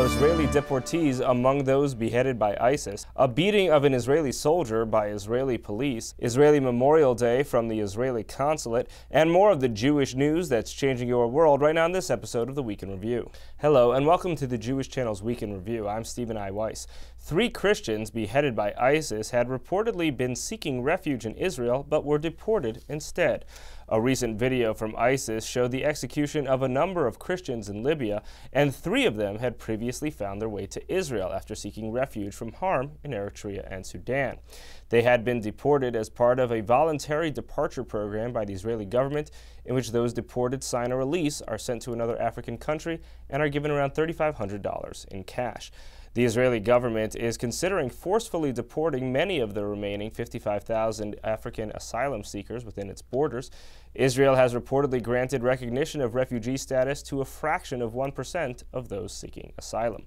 Review. Israeli deportees among those beheaded by ISIS, a beating of an Israeli soldier by Israeli police, Israeli Memorial Day from the Israeli consulate, and more of the Jewish news that's changing your world right now in this episode of the Week in Review. Hello, and welcome to the Jewish Channel's Week in Review. I'm Steven I. Weiss. Three Christians beheaded by ISIS had reportedly been seeking refuge in Israel but were deported instead. A recent video from ISIS showed the execution of a number of Christians in Libya, and three of them had previously found their way to Israel after seeking refuge from harm in Eritrea and Sudan. They had been deported as part of a voluntary departure program by the Israeli government, in which those deported sign a release, are sent to another African country, and are given around $3,500 in cash. The Israeli government is considering forcefully deporting many of the remaining 55,000 African asylum seekers within its borders. Israel has reportedly granted recognition of refugee status to a fraction of 1% of those seeking asylum.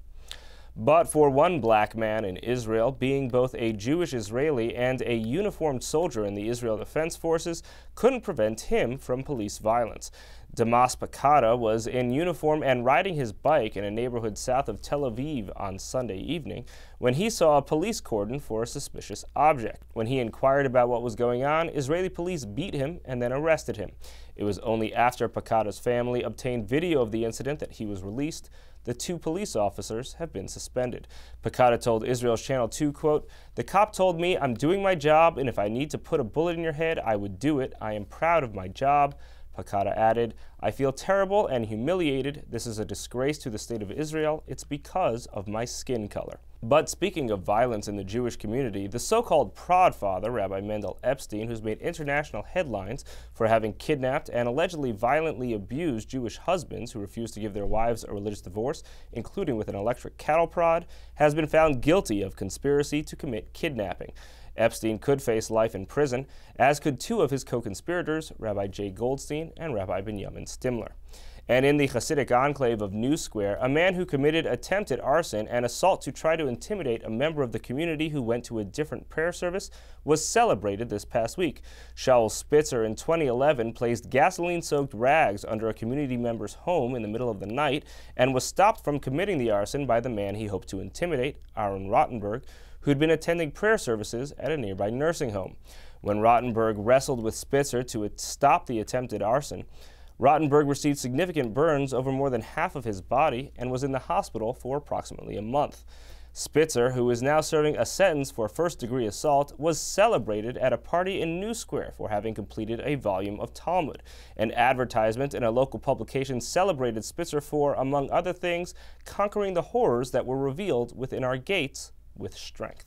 But for one black man in Israel, being both a Jewish Israeli and a uniformed soldier in the Israel Defense Forces couldn't prevent him from police violence. Damas Pakada was in uniform and riding his bike in a neighborhood south of Tel Aviv on Sunday evening when he saw a police cordon for a suspicious object. When he inquired about what was going on, Israeli police beat him and then arrested him. It was only after Pakada's family obtained video of the incident that he was released. The two police officers have been suspended. Pakada told Israel's Channel 2, quote, The cop told me I'm doing my job and if I need to put a bullet in your head, I would do it. I am proud of my job. Pakada added, I feel terrible and humiliated. This is a disgrace to the state of Israel. It's because of my skin color. But speaking of violence in the Jewish community, the so-called prod father, Rabbi Mendel Epstein, who's made international headlines for having kidnapped and allegedly violently abused Jewish husbands who refused to give their wives a religious divorce, including with an electric cattle prod, has been found guilty of conspiracy to commit kidnapping. Epstein could face life in prison, as could two of his co-conspirators, Rabbi Jay Goldstein and Rabbi Benjamin Stimler. And in the Hasidic enclave of New Square, a man who committed attempted arson and assault to try to intimidate a member of the community who went to a different prayer service was celebrated this past week. Shaul Spitzer in 2011 placed gasoline-soaked rags under a community member's home in the middle of the night and was stopped from committing the arson by the man he hoped to intimidate, Aron Rotenberg, who'd been attending prayer services at a nearby nursing home. When Rotenberg wrestled with Spitzer to stop the attempted arson, Rotenberg received significant burns over more than half of his body and was in the hospital for approximately a month. Spitzer, who is now serving a sentence for first-degree assault, was celebrated at a party in New Square for having completed a volume of Talmud. An advertisement in a local publication celebrated Spitzer for, among other things, conquering the horrors that were revealed within our gates with strength.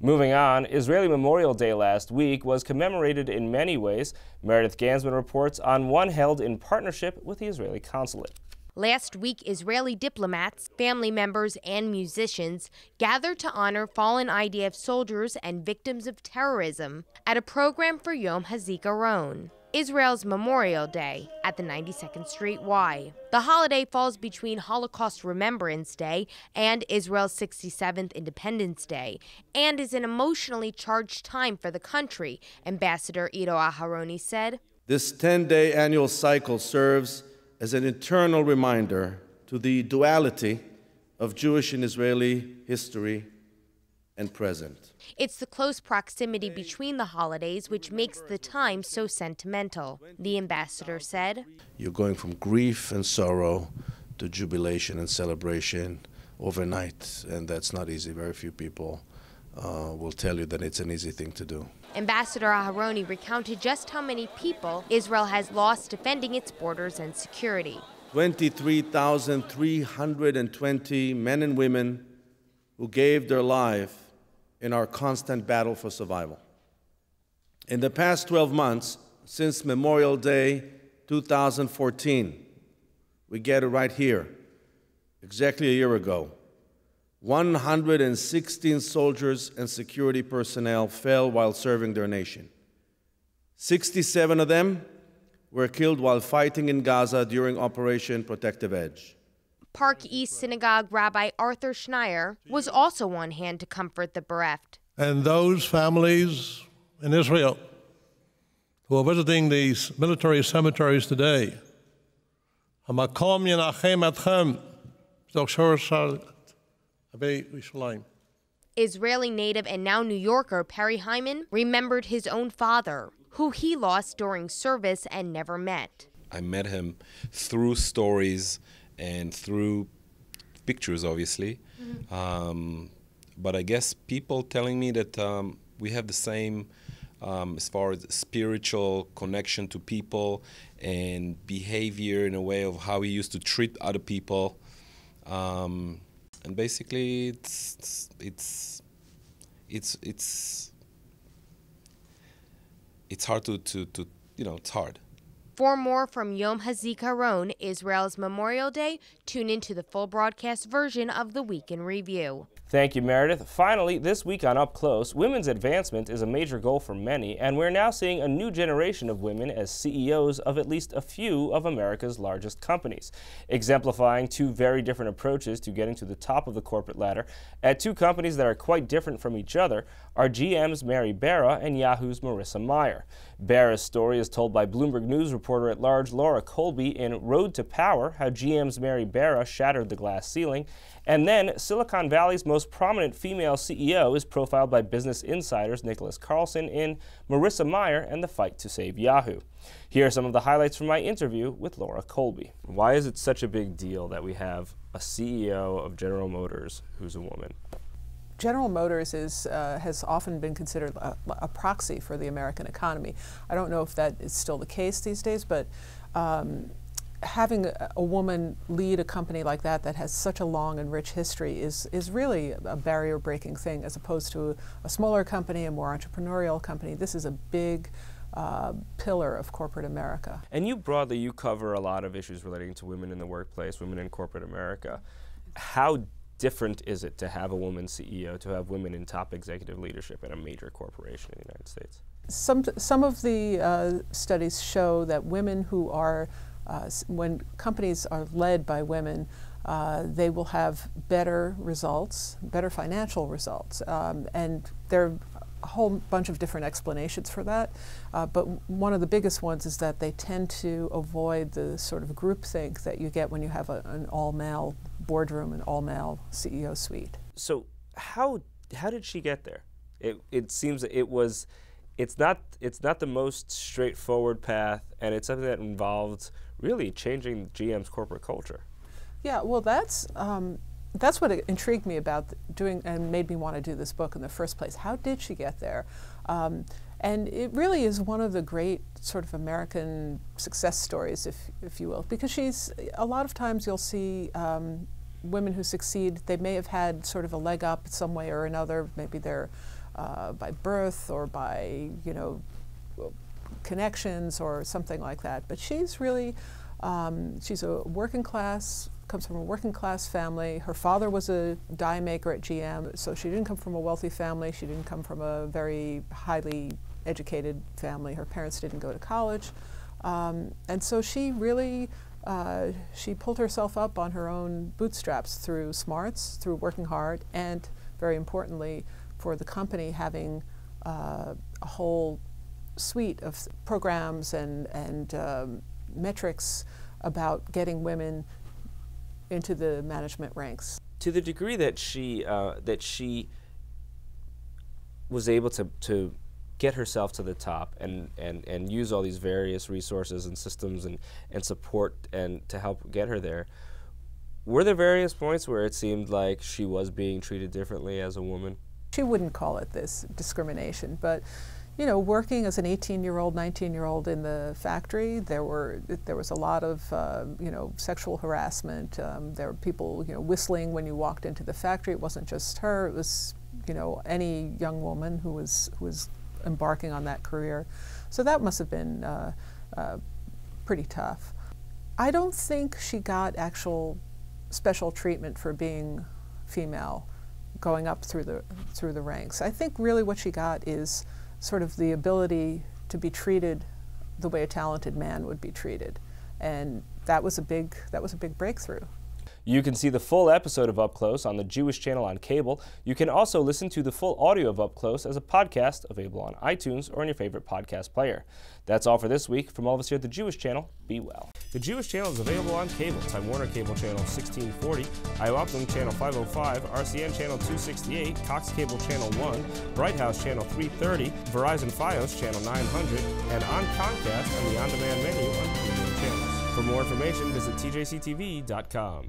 Moving on, Israeli Memorial Day last week was commemorated in many ways. Meredith Ganzman reports on one held in partnership with the Israeli consulate. Last week, Israeli diplomats, family members, and musicians gathered to honor fallen IDF soldiers and victims of terrorism at a program for Yom HaZikaron. Israel's Memorial Day at the 92nd Street Y. The holiday falls between Holocaust Remembrance Day and Israel's 67th Independence Day and is an emotionally charged time for the country, Ambassador Ido Aharoni said. This 10 day annual cycle serves as an eternal reminder to the duality of Jewish and Israeli history and present. It's the close proximity between the holidays which makes the time so sentimental, the ambassador said. You're going from grief and sorrow to jubilation and celebration overnight, and that's not easy. Very few people uh, will tell you that it's an easy thing to do. Ambassador Aharoni recounted just how many people Israel has lost defending its borders and security. 23,320 men and women who gave their life in our constant battle for survival. In the past 12 months, since Memorial Day 2014, we get it right here, exactly a year ago, 116 soldiers and security personnel fell while serving their nation. 67 of them were killed while fighting in Gaza during Operation Protective Edge. Park East Synagogue Rabbi Arthur Schneier was also on hand to comfort the bereft. And those families in Israel who are visiting these military cemeteries today, Israeli native and now New Yorker Perry Hyman remembered his own father, who he lost during service and never met. I met him through stories and through pictures, obviously. Mm-hmm. Um, but I guess people telling me that um, we have the same, um, as far as spiritual connection to people and behavior in a way of how we used to treat other people. Um, and basically, it's it's it's it's it's hard to, to, to you know it's hard for more from Yom HaZikaron, Israel's Memorial Day, tune into the full broadcast version of the Week in Review. Thank you, Meredith. Finally, this week on Up Close, women's advancement is a major goal for many, and we're now seeing a new generation of women as CEOs of at least a few of America's largest companies, exemplifying two very different approaches to getting to the top of the corporate ladder at two companies that are quite different from each other are GM's Mary Barra and Yahoo's Marissa Mayer. Barra's story is told by Bloomberg News reporter at large Laura Colby in Road to Power, how GM's Mary Barra shattered the glass ceiling, and then Silicon Valley's most prominent female CEO is profiled by Business Insider's Nicholas Carlson in Marissa Mayer and the Fight to Save Yahoo. Here are some of the highlights from my interview with Laura Colby. Why is it such a big deal that we have a CEO of General Motors who's a woman? General Motors is, uh, has often been considered a, a, proxy for the American economy. I don't know if that is still the case these days, but um, having a, a, woman lead a company like that that has such a long and rich history is, is really a barrier breaking thing as opposed to a, a smaller company, a more entrepreneurial company. This is a big uh, pillar of corporate America. And you broadly, you cover a lot of issues relating to women in the workplace, women in corporate America. How different is it to have a woman CEO, to have women in top executive leadership at a major corporation in the United States? Some, some of the uh, studies show that women who are uh, when companies are led by women, uh, they will have better results, better financial results. Um, and there are a whole bunch of different explanations for that. Uh, but one of the biggest ones is that they tend to avoid the sort of groupthink that you get when you have a, an all male boardroom, an all male CEO suite. So, how, how did she get there? It, it seems it was. It's not, it's not the most straightforward path, and it's something that involved really changing GM's corporate culture. Yeah, well, that's um, that's what intrigued me about doing and made me want to do this book in the first place. How did she get there? Um, and it really is one of the great sort of American success stories, if, if you will, because she's, a lot of times you'll see um, women who succeed, they may have had sort of a leg up some way or another. Maybe they're uh, by birth or by, you know, connections or something like that. But she's really, um, she's a working class, comes from a working class family. Her father was a die maker at GM, so she didn't come from a wealthy family. She didn't come from a very highly educated family. Her parents didn't go to college. Um, and so she really, uh, she pulled herself up on her own bootstraps through smarts, through working hard, and very importantly, for the company having uh, a whole suite of programs and, and um, metrics about getting women into the management ranks. To the degree that she, uh, that she was able to, to get herself to the top and, and, and use all these various resources and systems and, and support and to help get her there, were there various points where it seemed like she was being treated differently as a woman? She wouldn't call it this discrimination, but you know, working as an 18-year-old, 19-year-old in the factory, there were there was a lot of uh, you know sexual harassment. Um, there were people you know whistling when you walked into the factory. It wasn't just her; it was you know any young woman who was who was embarking on that career. So that must have been uh, uh, pretty tough. I don't think she got actual special treatment for being female, going up through the through the ranks. I think really what she got is sort of the ability to be treated the way a talented man would be treated. And that was a big, that was a big breakthrough. You can see the full episode of Up Close on the Jewish channel on cable. You can also listen to the full audio of Up Close as a podcast available on iTunes or in your favorite podcast player. That's all for this week. From all of us here at the Jewish channel, be well. The Jewish channel is available on cable. Time Warner Cable Channel 1640, IOPLING Channel 505, RCN Channel 268, Cox Cable Channel 1, Bright House Channel 330, Verizon Fios Channel 900, and on Comcast on the on-demand menu on premium channels. For more information, visit tjctv.com.